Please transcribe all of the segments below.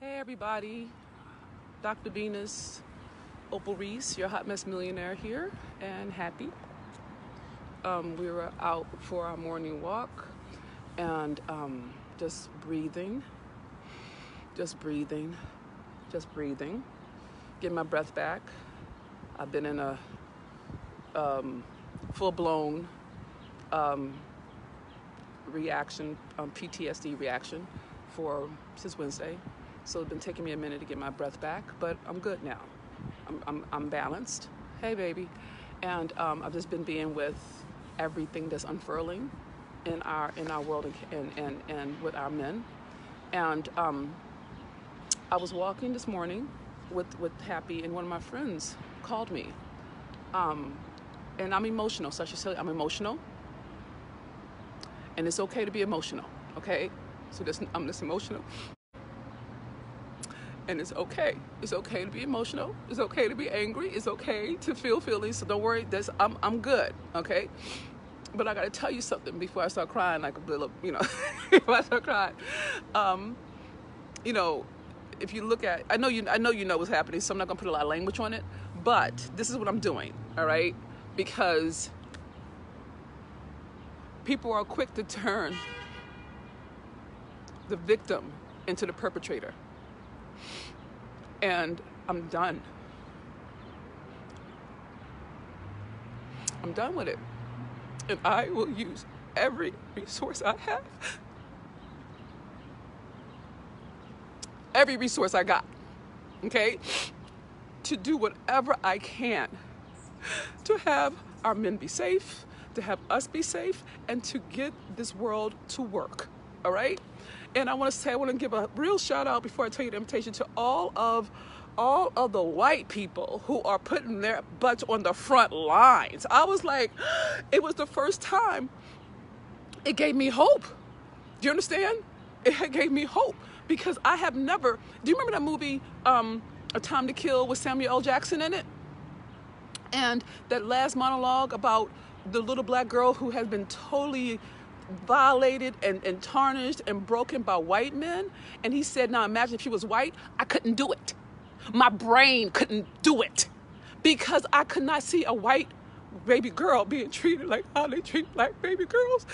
Hey everybody, Dr. Venus, Opal Reese, your hot mess millionaire here, and happy. Um, we were out for our morning walk and um, just breathing, just breathing, just breathing, getting my breath back. I've been in a um, full blown um, reaction, um, PTSD reaction for since Wednesday. So it's been taking me a minute to get my breath back, but I'm good now. I'm, I'm, I'm balanced. Hey, baby. And um, I've just been being with everything that's unfurling in our in our world and and, and, with our men. And um, I was walking this morning with with Happy, and one of my friends called me. Um, and I'm emotional, so I should say I'm emotional. And it's okay to be emotional, okay? So this, I'm this emotional. And it's okay. It's okay to be emotional. It's okay to be angry. It's okay to feel feelings. So don't worry. That's I'm I'm good. Okay. But I gotta tell you something before I start crying, like a little, you know, before I start crying. Um, you know, if you look at, I know you, I know you know what's happening, so I'm not gonna put a lot of language on it. But this is what I'm doing. All right, because people are quick to turn the victim into the perpetrator. And I'm done. I'm done with it. And I will use every resource I have, every resource I got, okay, to do whatever I can to have our men be safe, to have us be safe, and to get this world to work, all right? And I want to say, I want to give a real shout out before I tell you the invitation to all of all of the white people who are putting their butts on the front lines. I was like, it was the first time it gave me hope. Do you understand? It gave me hope because I have never. Do you remember that movie, um, A Time to Kill, with Samuel L. Jackson in it? And that last monologue about the little black girl who has been totally violated and, and tarnished and broken by white men. And he said, Now imagine if she was white, I couldn't do it. My brain couldn't do it because I could not see a white baby girl being treated like how they treat black baby girls.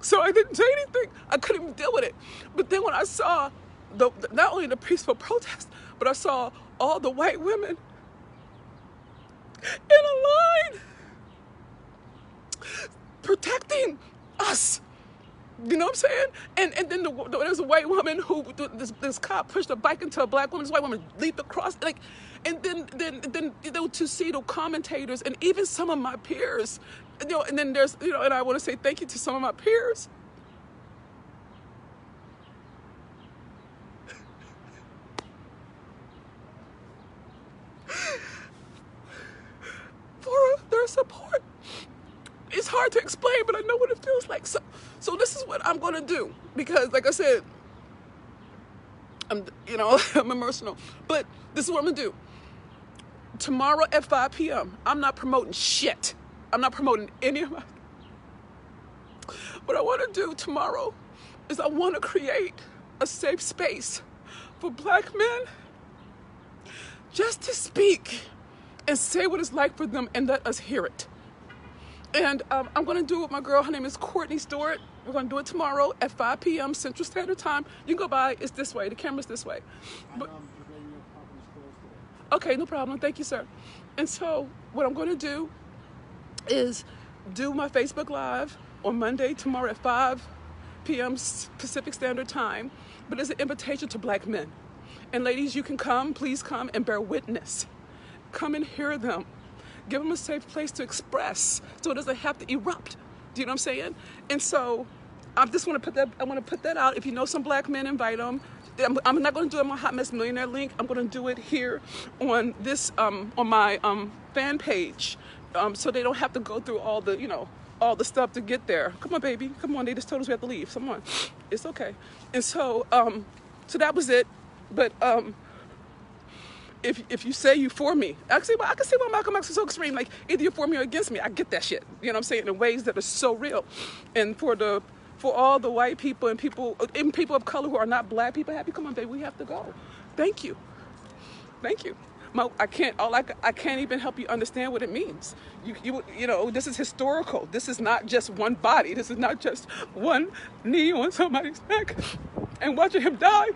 So I didn't say anything. I couldn't deal with it. But then when I saw the, not only the peaceful protest, but I saw all the white women in a line protecting us. You know what I'm saying? And and then the, the, there's a white woman who this, this cop pushed a bike into a black woman. This white woman leaped across, like, and then then then to see the commentators and even some of my peers, you know, and then there's you know, and I want to say thank you to some of my peers. For their support hard to explain, but I know what it feels like. So, so this is what I'm gonna do because, like I said, I'm, you know, I'm emotional. But this is what I'm gonna do. Tomorrow at 5 p.m., I'm not promoting shit. I'm not promoting any of my. What I want to do tomorrow is I want to create a safe space for black men just to speak and say what it's like for them and let us hear it. And um, I'm going to do it with my girl. Her name is Courtney Stewart. We're going to do it tomorrow at 5 p.m. Central Standard Time. You can go by. It's this way. The camera's this way. But, okay, no problem. Thank you, sir. And so what I'm going to do is do my Facebook Live on Monday, tomorrow at 5 p.m. Pacific Standard Time. But it's an invitation to black men. And ladies, you can come. Please come and bear witness. Come and hear them give them a safe place to express so it doesn't have to erupt. Do you know what I'm saying? And so I just want to put that I want to put that out. If you know some black men, invite them. I'm, I'm not going to do it on my Hot Mess Millionaire link. I'm going to do it here on this um, on my um, fan page, um, so they don't have to go through all the you know all the stuff to get there. Come on, baby. Come on. They just told us we have to leave. Come on. It's okay. And so um, so that was it. But um, if if you say you for me, actually, I can see why Malcolm X is so extreme. Like either you're for me or against me. I get that shit. You know what I'm saying? In ways that are so real. And for the for all the white people and people and people of color who are not black people happy. Come on, baby, we have to go. Thank you. Thank you. My, I can't all I, I can't even help you understand what it means. You, you you know this is historical. This is not just one body. This is not just one knee on somebody's neck and watching him die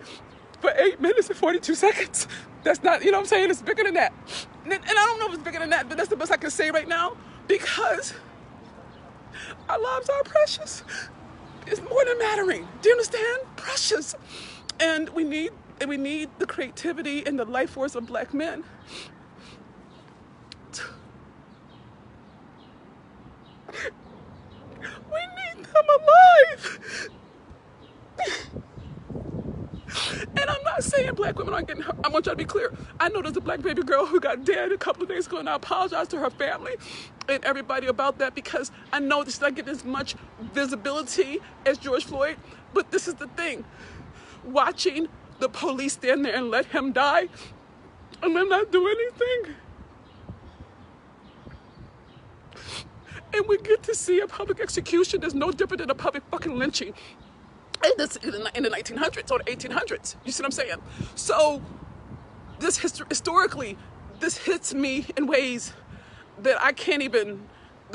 for eight minutes and 42 seconds. That's not you know what I'm saying. It's bigger than that. And, and I don't know if it's bigger than that, but that's the best I can say right now because our lives are precious. It's more than mattering. Do you understand? Precious. And we need and we need the creativity and the life force of black men. We need them alive. And I'm not saying black women aren't getting hurt. I want y'all to be clear. I know there's a black baby girl who got dead a couple of days ago, and I apologize to her family and everybody about that because I know this not getting as much visibility as George Floyd. But this is the thing watching the police stand there and let him die and them not do anything. And we get to see a public execution that's no different than a public fucking lynching in, this, in the 1900s or the 1800s. You see what I'm saying? So, this historically, this hits me in ways that I can't even,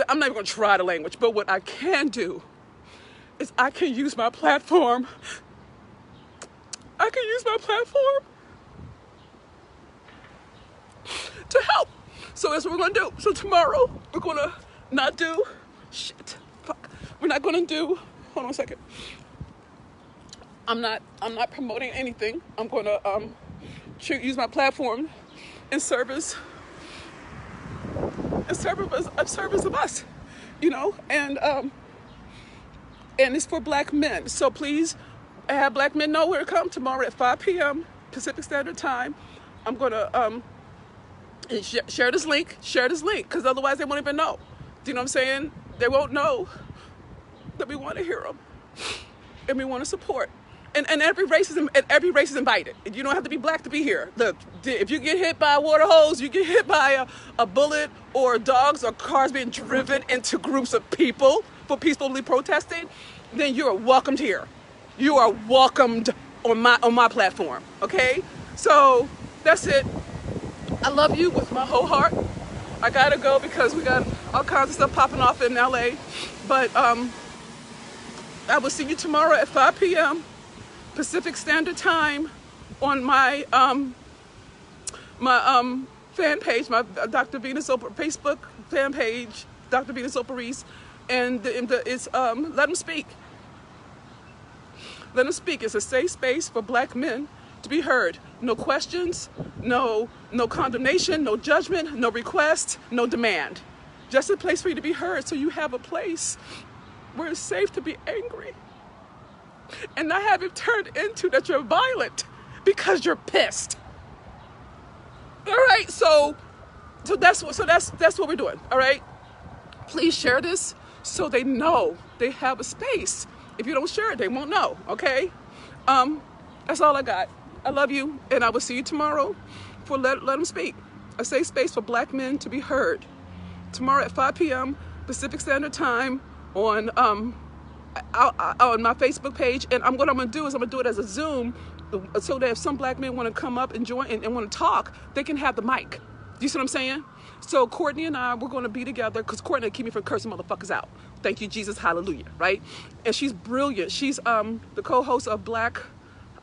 I'm not even gonna try the language, but what I can do is I can use my platform I can use my platform to help. So that's what we're gonna do. So tomorrow we're gonna not do shit. Fuck. We're not gonna do. Hold on a second. I'm not. I'm not promoting anything. I'm gonna um, use my platform in service. In service, in service of us, you know, and um, and it's for black men. So please have black men know where to come tomorrow at 5 p.m. Pacific Standard Time. I'm gonna um, sh- share this link, share this link, because otherwise they won't even know. Do you know what I'm saying? They won't know that we want to hear them and we want to support. And, and every race is and every race is invited. You don't have to be black to be here. Look, if you get hit by a water hose, you get hit by a, a bullet or dogs or cars being driven into groups of people for peacefully protesting, then you're welcomed here you are welcomed on my on my platform. Okay, so that's it. I love you with my whole heart. I gotta go because we got all kinds of stuff popping off in LA. But um, I will see you tomorrow at 5 p.m. Pacific Standard Time on my um, my um, fan page, my uh, Dr. Venus Opal Facebook fan page, Dr. Venus Opal Reese, and the, the, it's um, Let Them Speak. Let them speak. It's a safe space for black men to be heard. No questions, no, no condemnation, no judgment, no request, no demand. Just a place for you to be heard so you have a place where it's safe to be angry and not have it turned into that you're violent because you're pissed. All right, so so that's what so that's that's what we're doing. All right, please share this so they know they have a space if you don't share it, they won't know, okay? Um, that's all I got. I love you, and I will see you tomorrow for Let, Let Them Speak, a safe space for black men to be heard. Tomorrow at 5 p.m. Pacific Standard Time on um, on my Facebook page. And I'm, what I'm to do is I'm to do it as a Zoom so that if some black men want to come up and join and, and want to talk, they can have the mic. You see what I'm saying? So Courtney and I, we're going to be together because Courtney keep me from cursing motherfuckers out. Thank you, Jesus, hallelujah, right? And she's brilliant. She's um, the co-host of Black,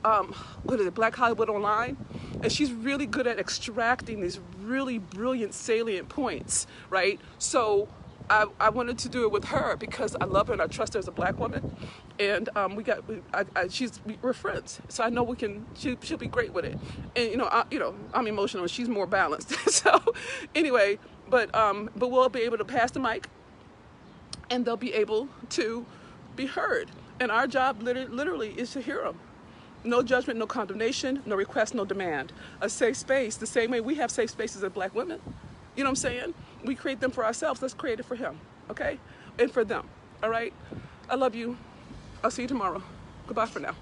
um, what is it, Black Hollywood Online, and she's really good at extracting these really brilliant, salient points, right? So I, I wanted to do it with her because I love her and I trust her as a black woman, and um, we got we, I, I, she's we're friends, so I know we can. She, she'll be great with it, and you know I, you know I'm emotional and she's more balanced. so anyway, but um, but we'll be able to pass the mic, and they'll be able to be heard. And our job literally is to hear them. No judgment, no condemnation, no request, no demand. A safe space, the same way we have safe spaces as black women. You know what I'm saying? We create them for ourselves. Let's create it for him, okay? And for them, all right? I love you. I'll see you tomorrow. Goodbye for now.